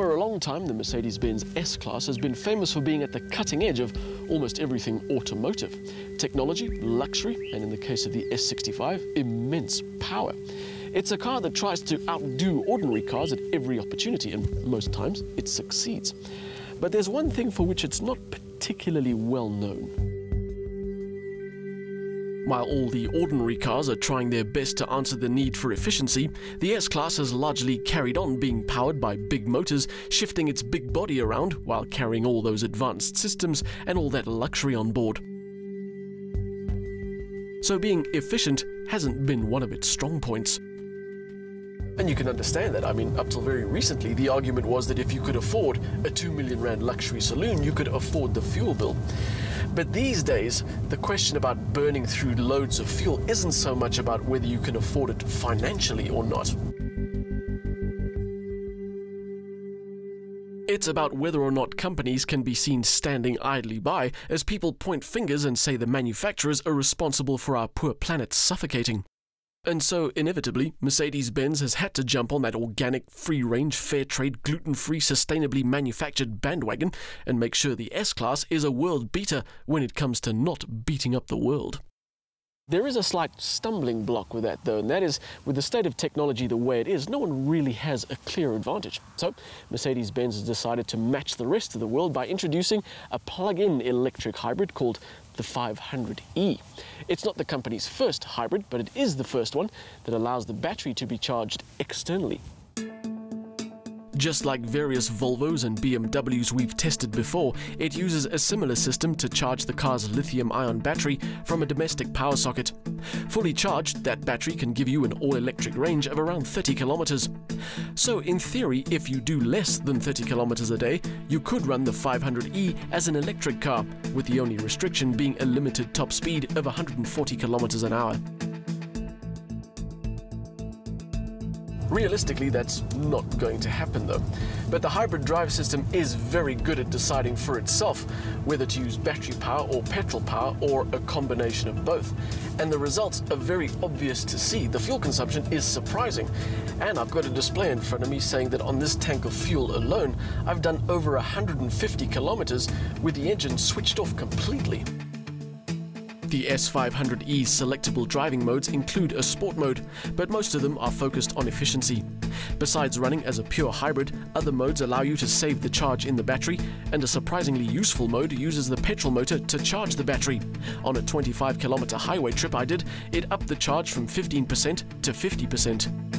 For a long time, the Mercedes-Benz S-Class has been famous for being at the cutting edge of almost everything automotive. Technology, luxury, and in the case of the S65, immense power. It's a car that tries to outdo ordinary cars at every opportunity, and most times it succeeds. But there's one thing for which it's not particularly well known. While all the ordinary cars are trying their best to answer the need for efficiency, the S-Class has largely carried on being powered by big motors, shifting its big body around while carrying all those advanced systems and all that luxury on board. So being efficient hasn't been one of its strong points. And you can understand that. I mean, up till very recently, the argument was that if you could afford a 2 million rand luxury saloon, you could afford the fuel bill. But these days, the question about burning through loads of fuel isn't so much about whether you can afford it financially or not. It's about whether or not companies can be seen standing idly by as people point fingers and say the manufacturers are responsible for our poor planet suffocating. And so, inevitably, Mercedes Benz has had to jump on that organic, free range, fair trade, gluten free, sustainably manufactured bandwagon and make sure the S Class is a world beater when it comes to not beating up the world. There is a slight stumbling block with that, though, and that is with the state of technology the way it is, no one really has a clear advantage. So, Mercedes Benz has decided to match the rest of the world by introducing a plug in electric hybrid called the 500e. It's not the company's first hybrid, but it is the first one that allows the battery to be charged externally. Just like various Volvos and BMWs we've tested before, it uses a similar system to charge the car's lithium-ion battery from a domestic power socket. Fully charged, that battery can give you an all-electric range of around 30 kilometers. So in theory, if you do less than 30 kilometers a day, you could run the 500e as an electric car, with the only restriction being a limited top speed of 140 kilometers an hour. Realistically, that's not going to happen though. But the hybrid drive system is very good at deciding for itself whether to use battery power or petrol power or a combination of both. And the results are very obvious to see. The fuel consumption is surprising. And I've got a display in front of me saying that on this tank of fuel alone, I've done over 150 kilometers with the engine switched off completely. The S500e's selectable driving modes include a sport mode, but most of them are focused on efficiency. Besides running as a pure hybrid, other modes allow you to save the charge in the battery, and a surprisingly useful mode uses the petrol motor to charge the battery. On a 25 kilometer highway trip I did, it upped the charge from 15% to 50%.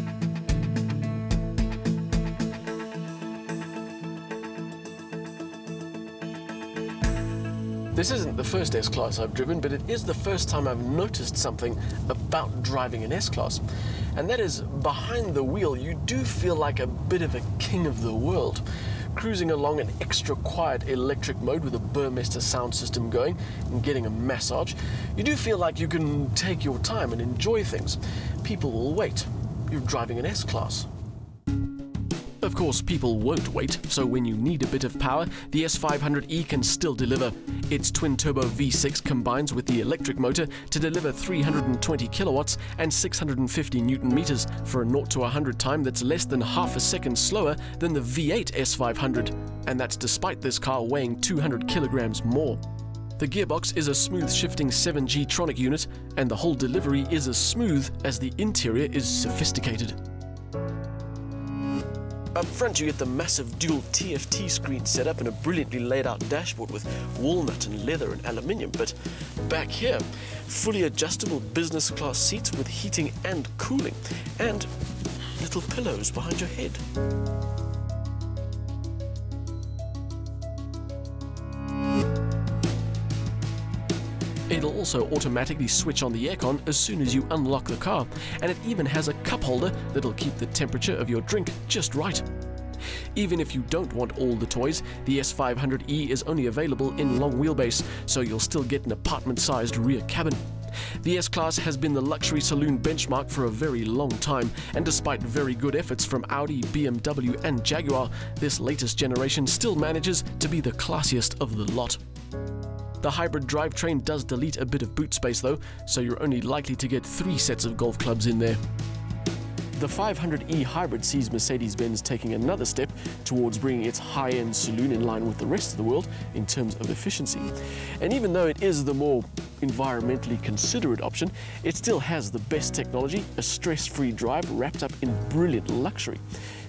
This isn't the first S-Class I've driven, but it is the first time I've noticed something about driving an S-Class. And that is, behind the wheel, you do feel like a bit of a king of the world. Cruising along an extra quiet electric mode with a Burmester sound system going and getting a massage, you do feel like you can take your time and enjoy things. People will wait. You're driving an S-Class. Of course, people won't wait, so when you need a bit of power, the S500e can still deliver. Its twin-turbo V6 combines with the electric motor to deliver 320 kilowatts and 650 newton meters for a 0 to 100 time that's less than half a second slower than the V8 S500, and that's despite this car weighing 200 kilograms more. The gearbox is a smooth shifting 7G Tronic unit, and the whole delivery is as smooth as the interior is sophisticated. Um, up front you get the massive dual TFT screen set up and a brilliantly laid out dashboard with walnut and leather and aluminium, but back here, fully adjustable business class seats with heating and cooling, and little pillows behind your head. It'll also automatically switch on the aircon as soon as you unlock the car, and it even has a cup holder that'll keep the temperature of your drink just right. Even if you don't want all the toys, the S500e is only available in long wheelbase, so you'll still get an apartment-sized rear cabin. The S-Class has been the luxury saloon benchmark for a very long time, and despite very good efforts from Audi, BMW and Jaguar, this latest generation still manages to be the classiest of the lot. The hybrid drivetrain does delete a bit of boot space though, so you're only likely to get three sets of golf clubs in there. the 500e hybrid sees Mercedes-Benz taking another step towards bringing its high-end saloon in line with the rest of the world in terms of efficiency. And even though it is the more environmentally considerate option, it still has the best technology, a stress-free drive wrapped up in brilliant luxury.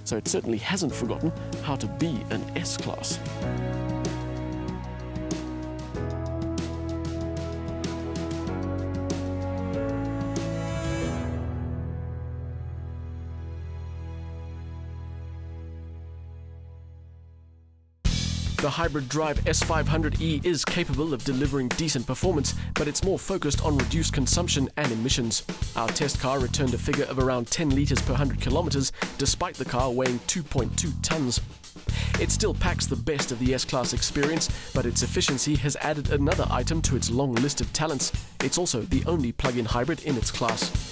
So it certainly hasn't forgotten how to be an S-Class. The hybrid drive S500e is capable of delivering decent performance, but it's more focused on reduced consumption and emissions. Our test car returned a figure of around 10 litres per 100 kilometres, despite the car weighing 2.2 tonnes. It still packs the best of the S-Class experience, but its efficiency has added another item to its long list of talents. It's also the only plug-in hybrid in its class.